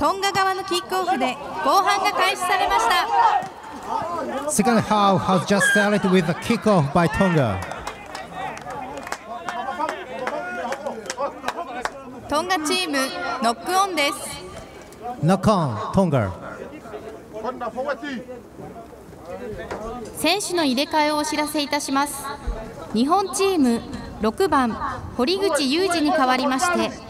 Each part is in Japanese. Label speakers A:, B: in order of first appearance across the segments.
A: トンガ側のキックオフで後半が開始されました
B: Second half has just started with a kickoff by Tonga.
A: トンガチームノックオンです
B: Knock on, Tonga.
A: 選手の入れ替えをお知らせいたします日本チーム6番堀口裕二に代わりまして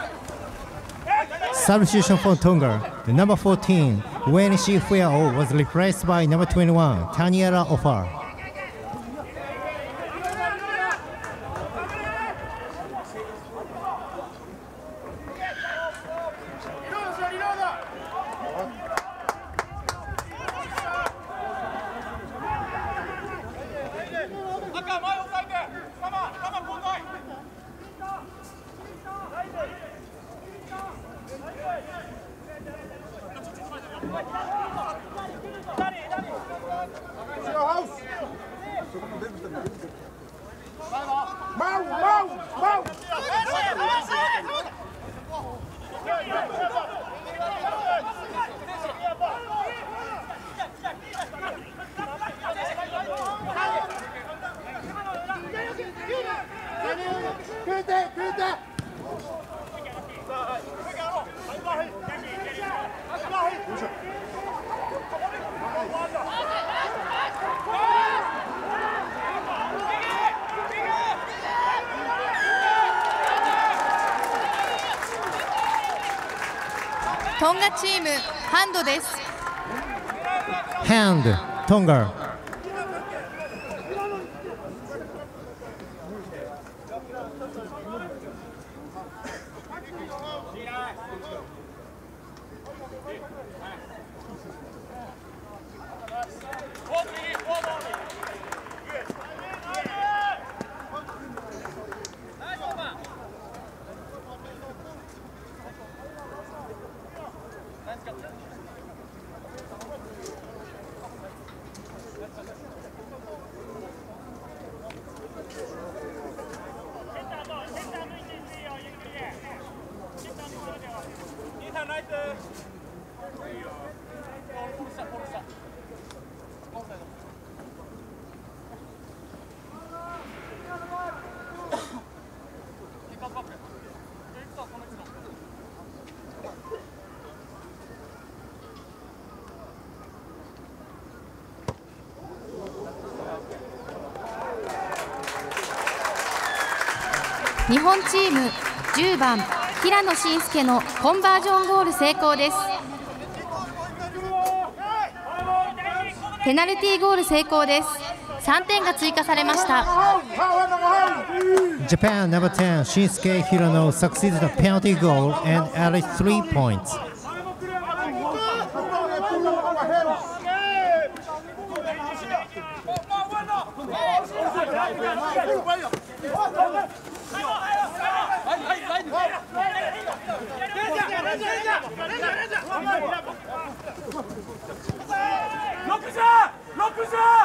B: Substitution for Tonga. The number 14, Wenishi Fuao was replaced by number 21, Taniera Ofar.
A: トンガチームハンドです。
B: ハンドトンガ
A: 日本チーム10番平野伸介のコンバージョンゴール成功です。ペナルティゴール成功です。3点が追加されました。
B: ジ介平野サクシーズのペナルティゴール赤赤赤赤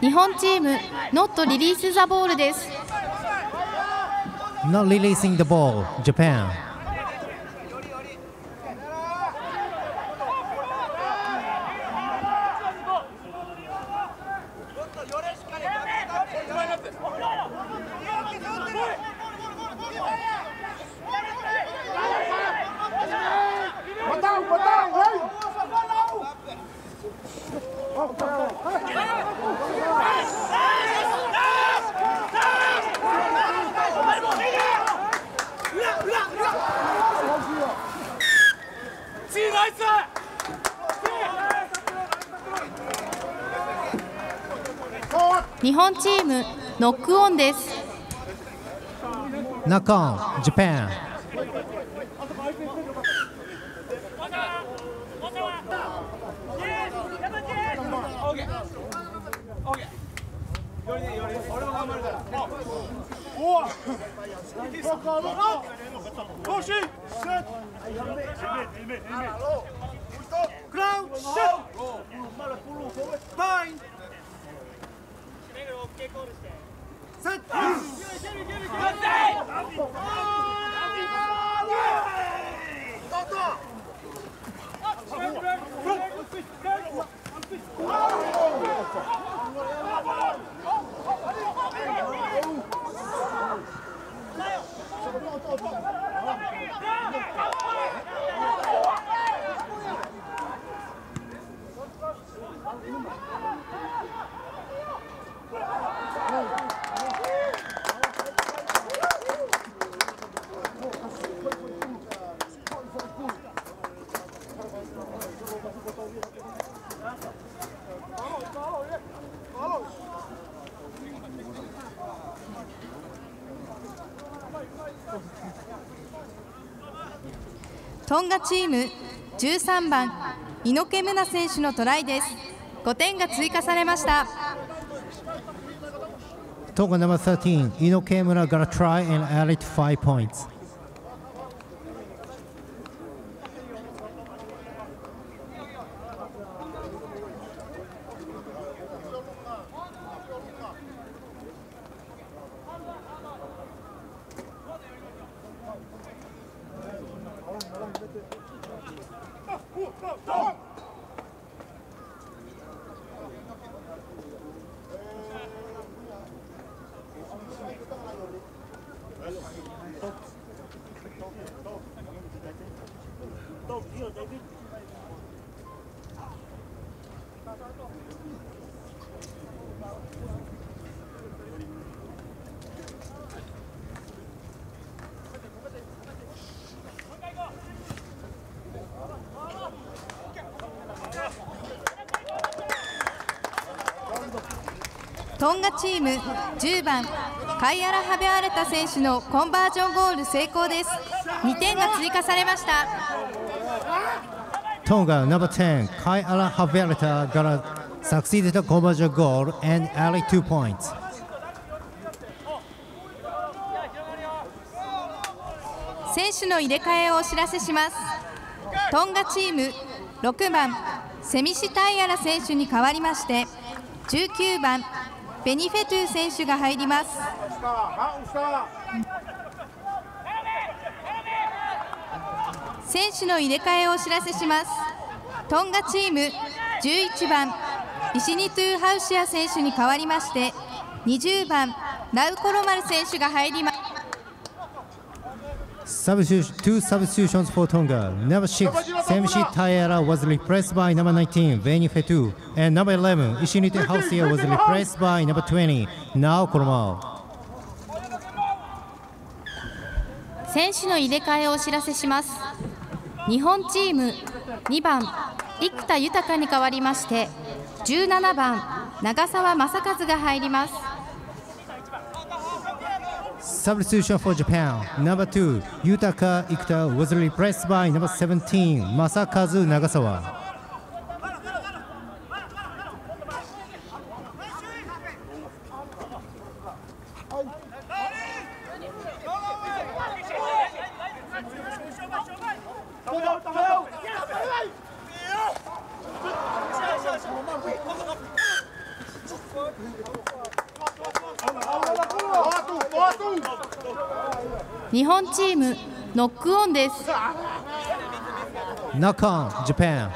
A: 日本チームノットリリースザボールです
B: Not releasing the ball, Japan.
C: 「いナイス日本チームノックオンです。ノックオン。
B: ジャパン Knock on, Japan.
C: トンガチーム13番猪木宗選手のトライです。5点が追加されました。
B: トンガナンバー13猪木宗がトライアリティ5ポ
C: イントチーム10番カイアラ・ハベアレタ選手のコンバージョンゴール成功です。2点が追加されました。
B: Tonga number 10, Kai Ala Haverita got a succeeded to conversion goal and added 2 points.
C: 選手の入れ替えをお知らせします。トンガチーム6番セミシタイアラ選手に代わりまして19番ベニフェトゥ選手が入ります。選手の入れ替えをお知らせします。トンガチーム11番イシニトゥハウシア選手に代わりまして20番ナウコロマル選手が入ります。
B: Two substitutions for Tonga. Number 6, Semshi Tayara was replaced by number 19, Veni Fetu. And number 11, Ishinite Hausia was replaced by number 20, Nao Koromao.
C: 選手の入れ替えをお知らせします日本チーム2番生田豊に代わりまして17番長澤正和が入ります
B: Substitution for Japan. Number 2, Yutaka Ikuta was replaced by number 17, Masakazu Nagasawa.
C: 日本チームノックオンです。
B: Knock on, Japan.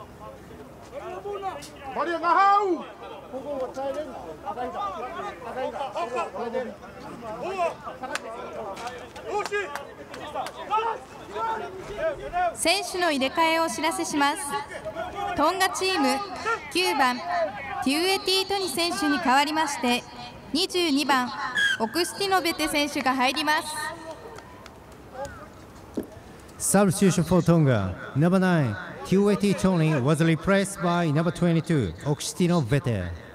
D: 固くフォワード Maria Ngahau.
C: 選手の入れ替えをお知らせしますトンガチーム9番ティウエティトニ選手に代わりまして22番オクスティノベテ選手が入ります
B: Substitution for Tonga. Number 9, Tueti Tony was replaced by number 22, Oxtino Vete.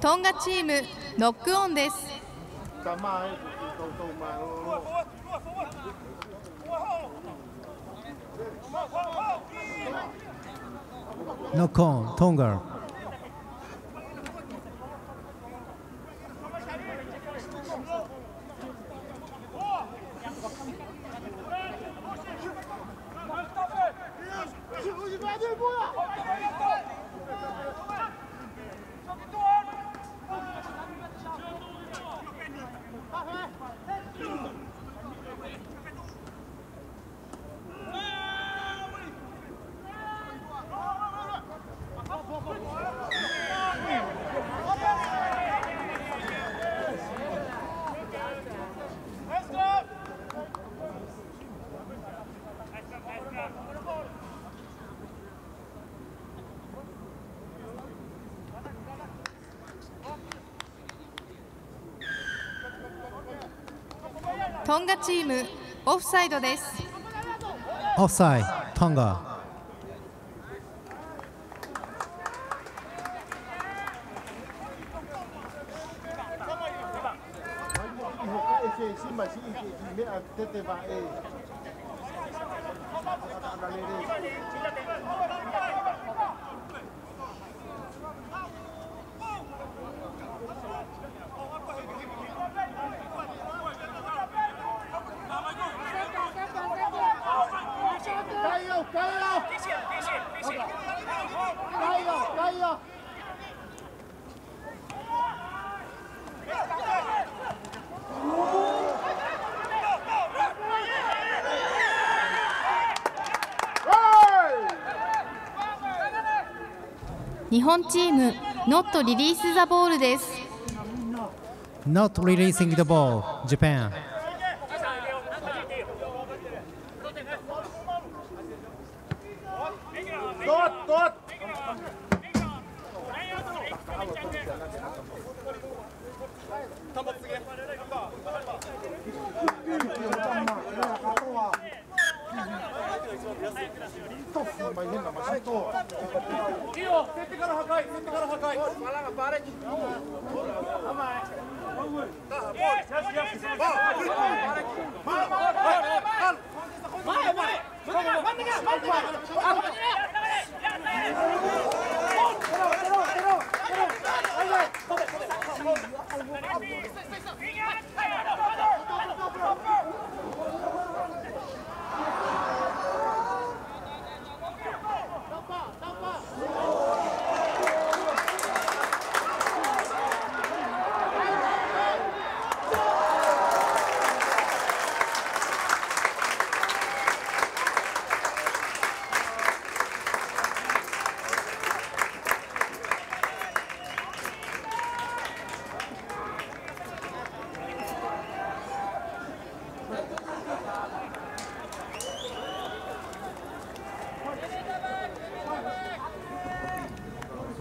C: トンガチームノックオンです。
B: ノックオン.
C: トンガ。チームオフサイドです
B: Tonga.
A: 新橋駅目当ててばえ加油加油加油加油
C: 日本チームノットリリースザボールです
B: Not releasing the ball, Japan.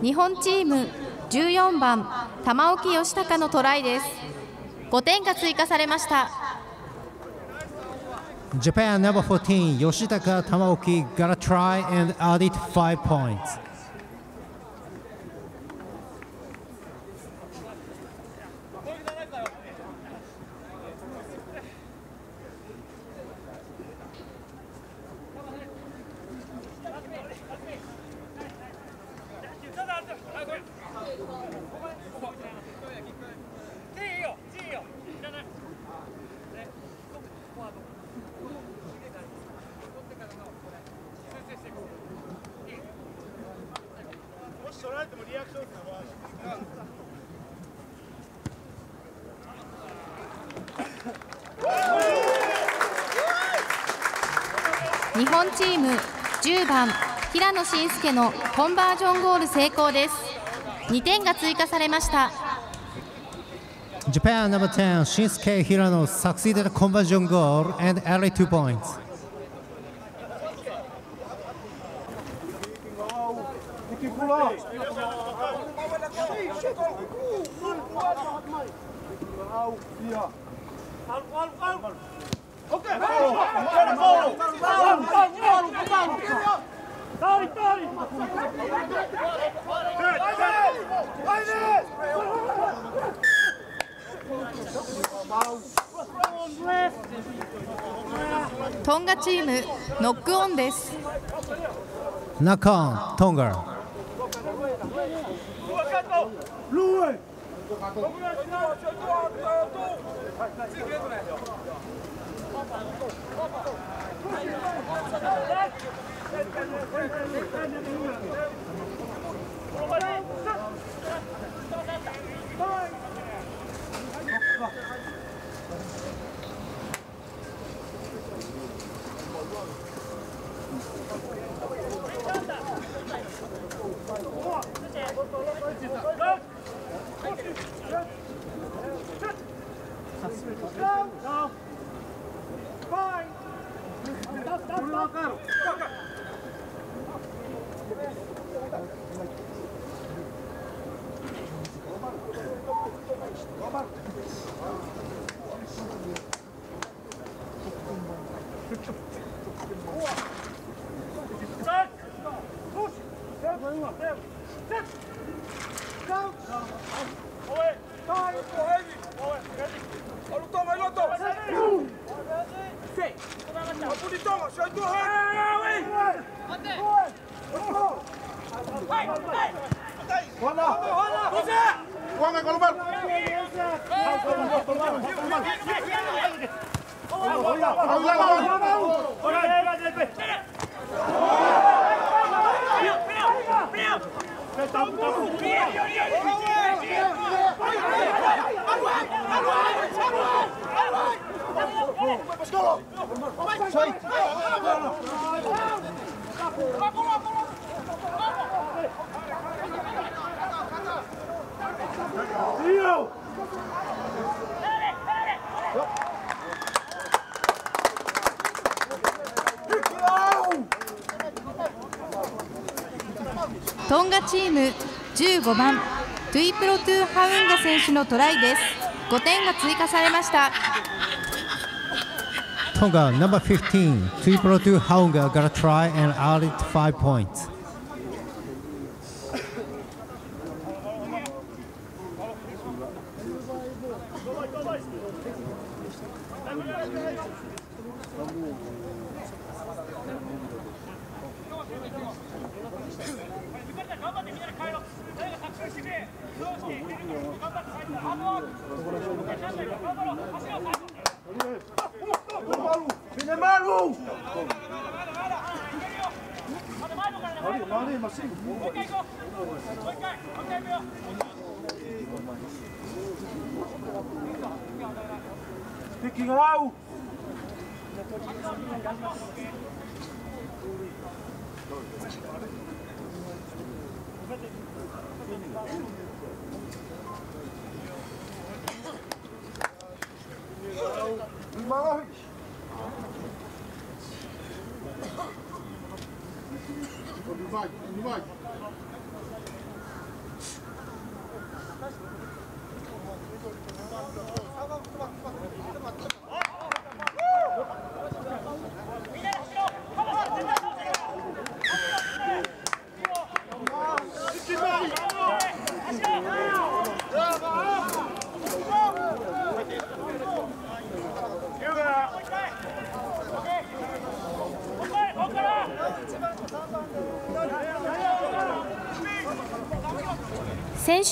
A: 日本チーム14番玉置義孝のトライです。5点が追加されました。
B: ジャパンナンバー14吉高玉置 got a try 5 points.
A: 日本チーム10番平野伸介のコンバージョンゴール成功です2点が追加されました
B: Japan number 10 Shinsuke Hirano succeeded a conversion goal and early two points.
E: 敵コラ
A: トンガチームノックオンです
B: Nakon, Tonga.
A: トンガチーム15番トゥイプロトゥーハウンガ選手のトライです。5点が追加されました。
B: トンガナン
E: バー15トゥイプロトゥハウ
A: ンガ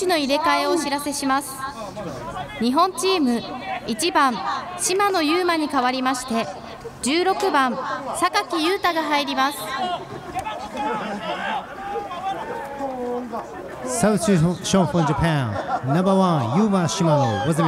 A: の入れ替えをお知らせします。日本チーム1番島野優馬に代わりまして16番榊優太が入ります。
B: サウスション・フォン・ジャパンナ
E: ンバーワン・ユーマ・シマノ was・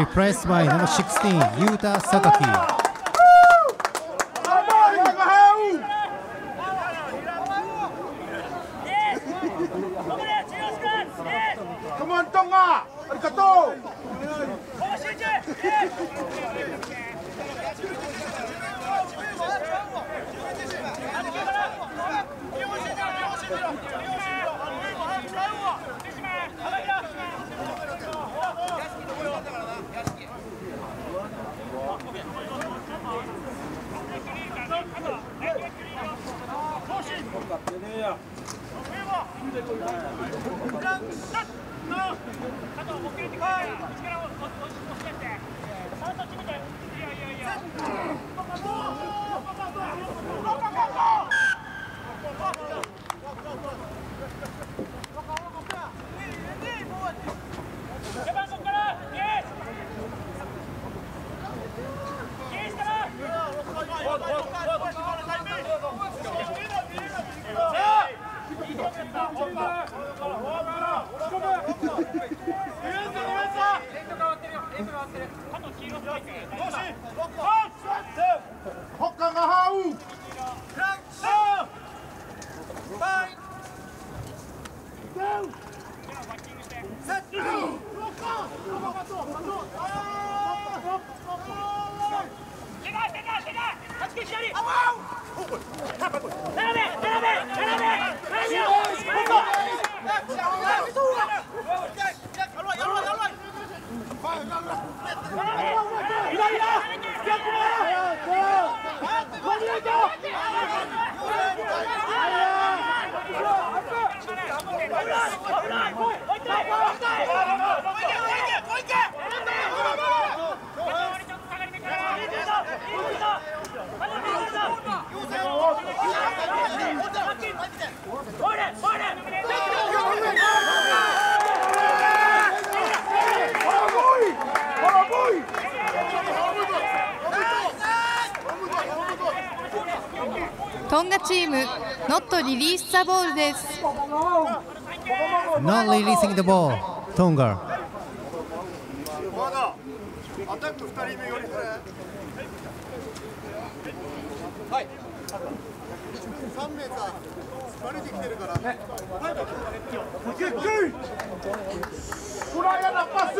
A: トンガチームノットリリースザボールです
B: Not releasing the ball. Tonga.
E: まだアタック2人目よりこれはい3名さ疲れてきてるからねフライアナパス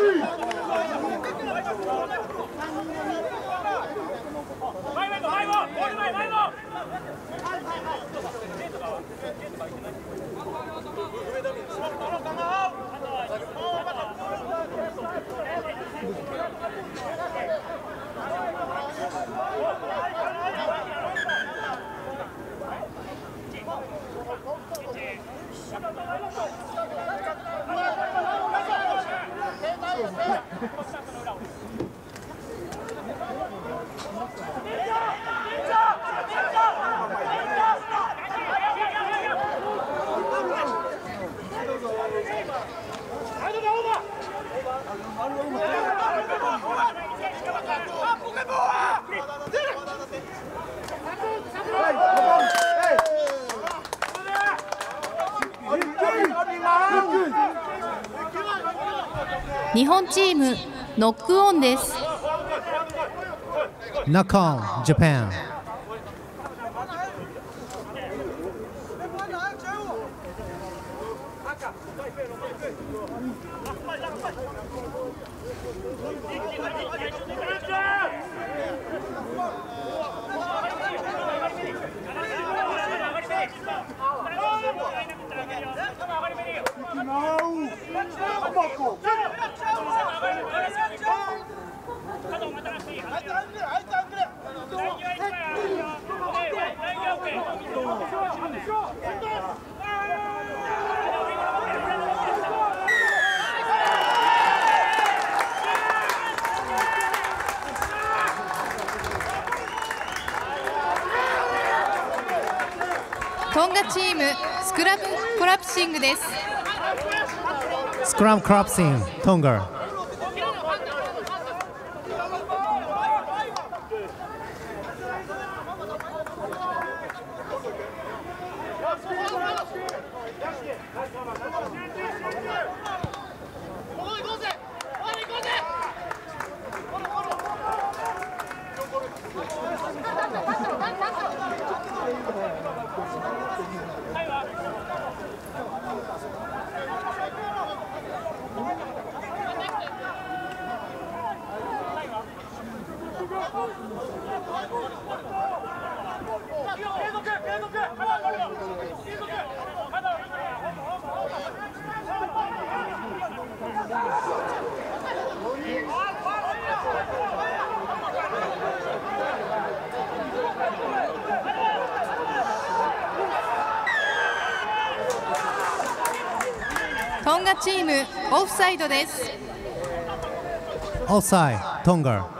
A: 日本チームノックオンです。
B: On, Japan. トンガチームオフサイドです Scrum collapsing, Tonga.
C: トンガームオフサイド
B: トン
C: ガ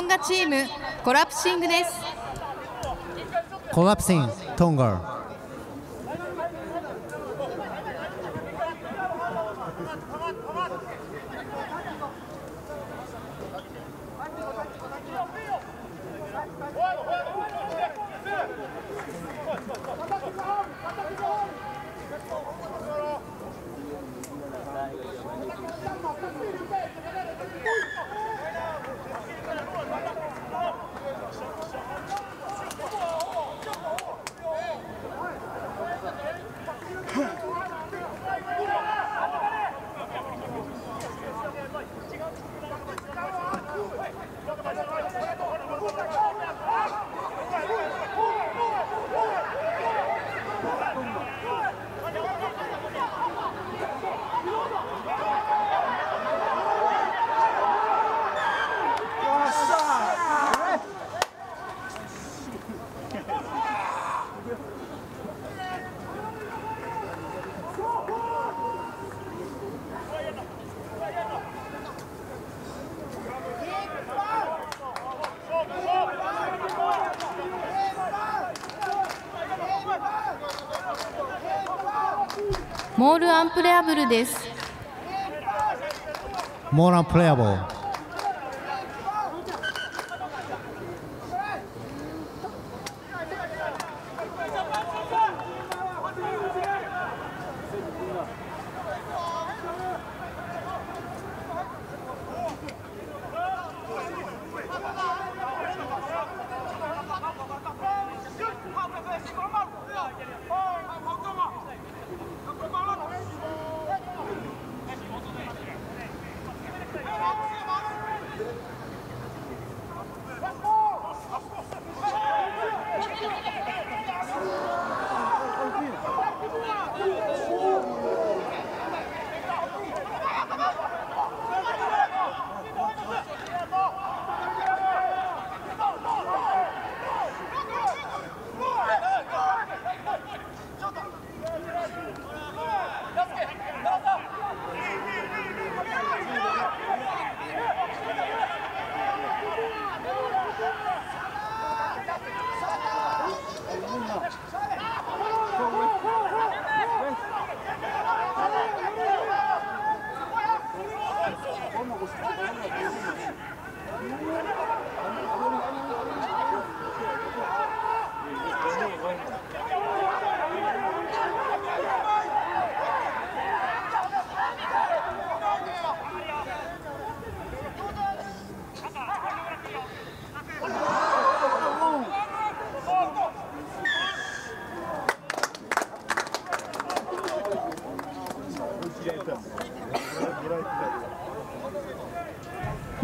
C: ンガチームコラプシングです。
B: コラ
C: プシングトンガ。アンプレアブルです
B: More unplayable.
F: ハッスル!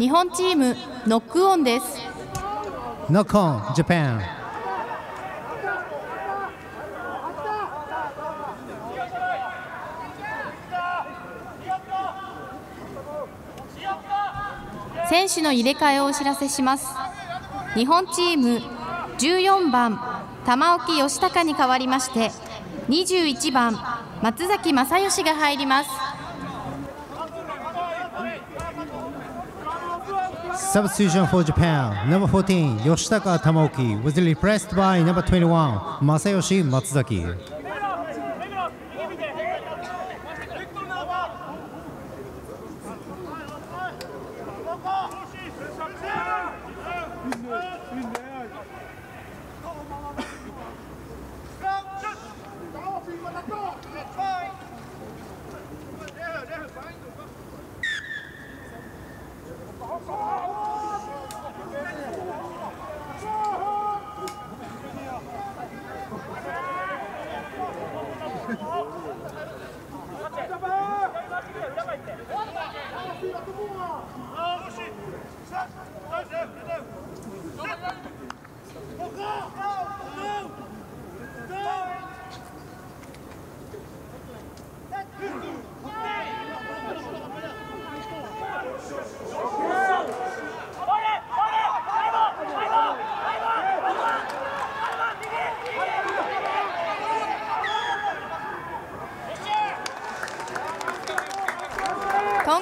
A: 日本チームノックオンです。
B: Knock on Japan.
A: 選手の入れ替えをお知らせします。日本チーム14番玉置義孝に代わりまして21番松崎正義が入ります
B: Substitution for Japan. Number 14 Yoshitaka Tamaoki was replaced by Number 21 Masayoshi Matsuzaki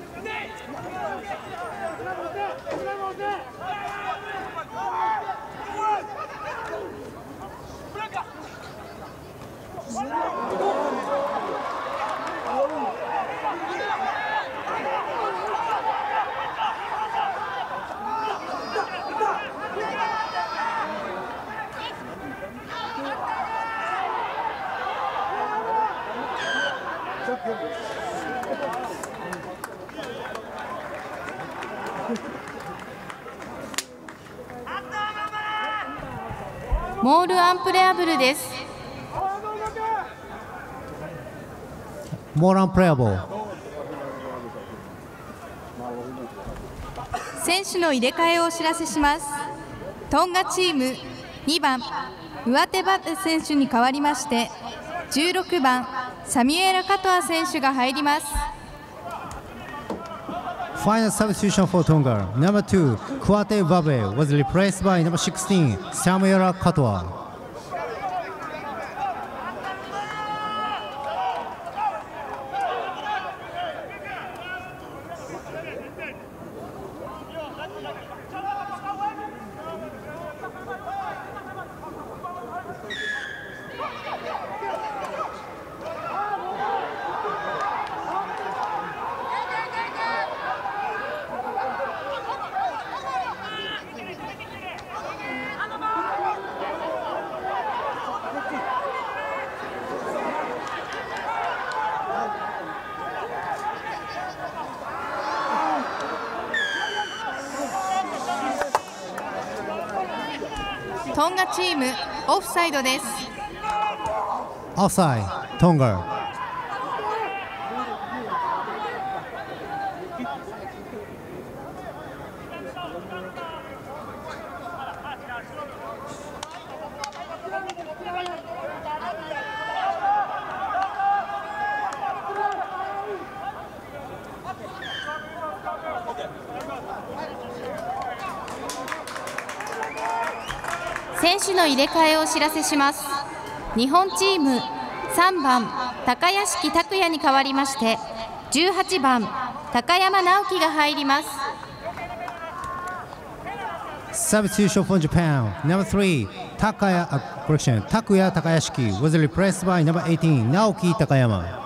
A: No! プレアブルです
B: More unplayable
A: 選手の入れ替えをお知らせしますトンガチーム2番上手バッテ選手に代わりまして16番サミュエラ・カトア選手が入ります
B: Final substitution for Tonga Number 2 Kuate Babe was replaced by Number 16 Samuel Katoa トンガチームオフサイドです outside, Tonga.
A: 選手の入れ替えお知らせします。日本チーム3番高屋敷拓也に代わりまして18番高山直樹が入ります。
B: Substitution for Japan No.3 高屋 correction 拓也高屋敷 was replaced by No.18 直
A: 樹高山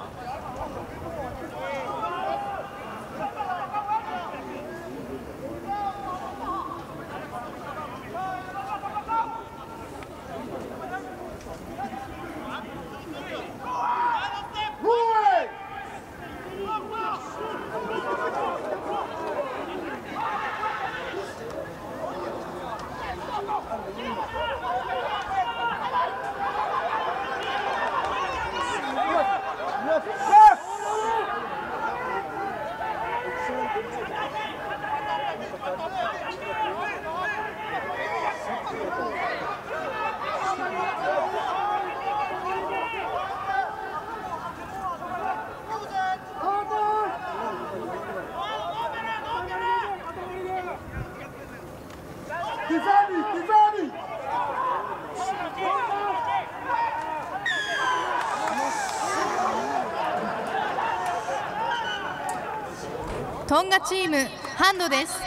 A: チームハンドです。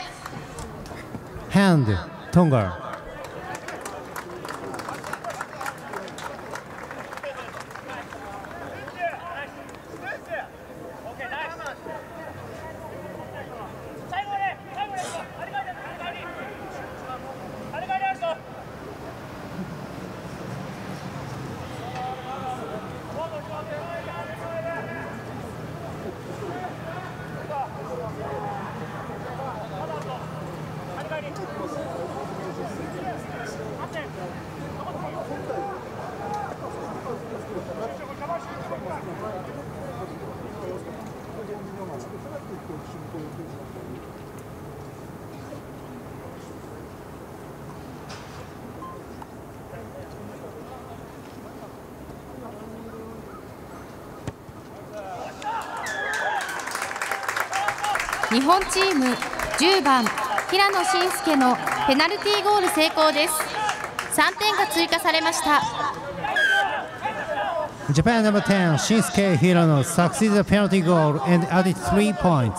A: 日本チーム10番平野慎介のペナルティーゴール成功です3点が追加されました
B: Japan number 10, Shinsuke Hirano succeeded the penalty goal and added three points.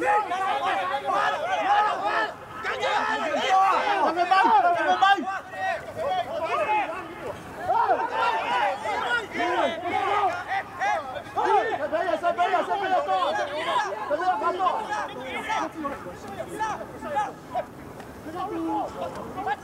B: Let's go!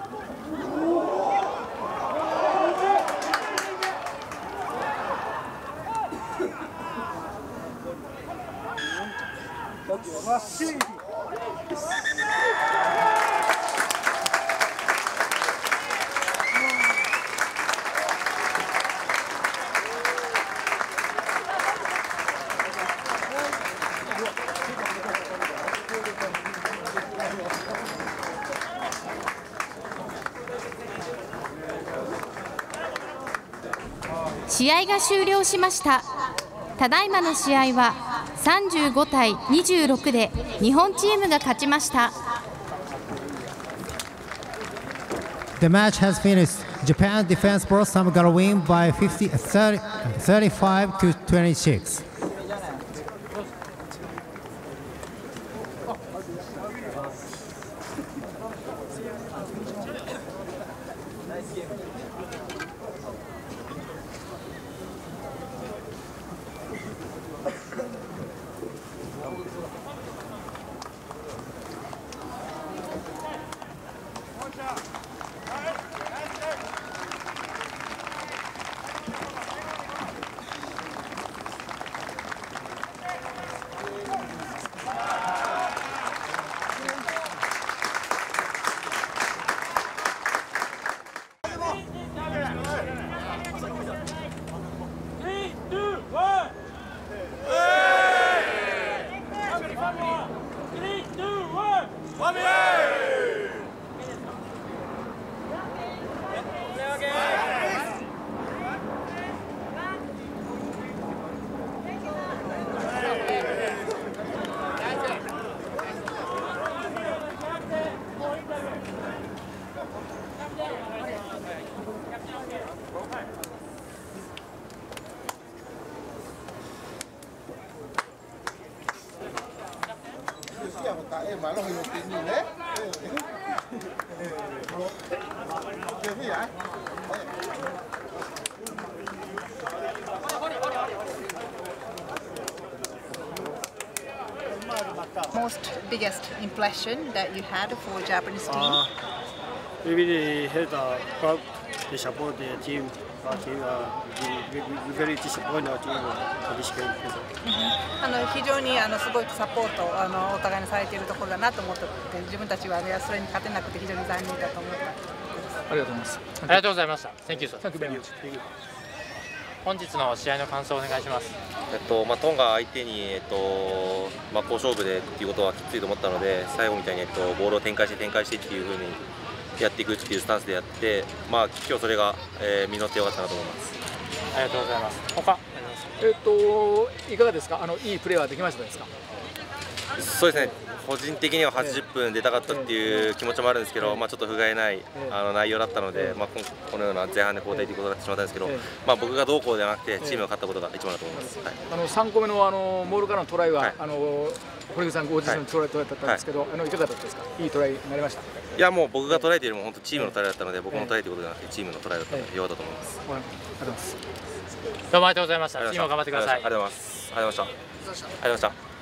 A: 試合が終了し。ましたただいまの試合は35対26で日本チームが勝ちました
B: The match has finished. Japan defense brought some got a win by 50, 30, 35 to 26.
E: de malo que yo tengo, ¿eh?
G: Most biggest impression that you had for Japanese team?
H: Uh, maybe they had a to support the team. Uh, we, we very disappointed uh, this game.
G: あの非常にあのすごいサポートあのお互いにされているところだなと思ってて自分たちは、ね、それに勝てなくて非常に残念だと思った
I: ありがとうございます。
J: ありがとうございました。Thank you, sir.
I: Thank you very much.
J: 本日の試合の感想をお願いします。
K: えっとまあ、トンガ相手に、えっとまあ、好勝負でっていうことはきついと思ったので最後みたいに、えっと、ボールを展開して展開してっていうふうにやっていくっていうスタンスでやって、まあ、今日それが、えー実ってよかったなと思います。
J: ありがとうございます。他
I: えっといかがですか？あのいいプレーはできましたですか？
K: そうですね個人的には80分出たかったっていう気持ちもあるんですけど、まあ、ちょっと不甲斐ないあの内容だったので、まあ、ここのような前半で交代ということになってしまったんですけど、
I: ええ
K: まあ、僕がどうこうではなくてチームが勝ったことが一番だと思います。はい
I: あの三個目のあのモールからのトライは、
K: はい
I: あの堀口さんご自身のトライトライだったんですけど、あのいかがだったですか？いいトライになりました？
K: いやもう僕がトライというよりも本当チームのトライだったので、僕のトライということではなくてチームのトライだったのでよかったと思います。
I: はいありがとうございます。
J: どうもありがとうございました。チームを頑張ってください
K: ありがとうございます。ありがとうございました。ありがとうございました。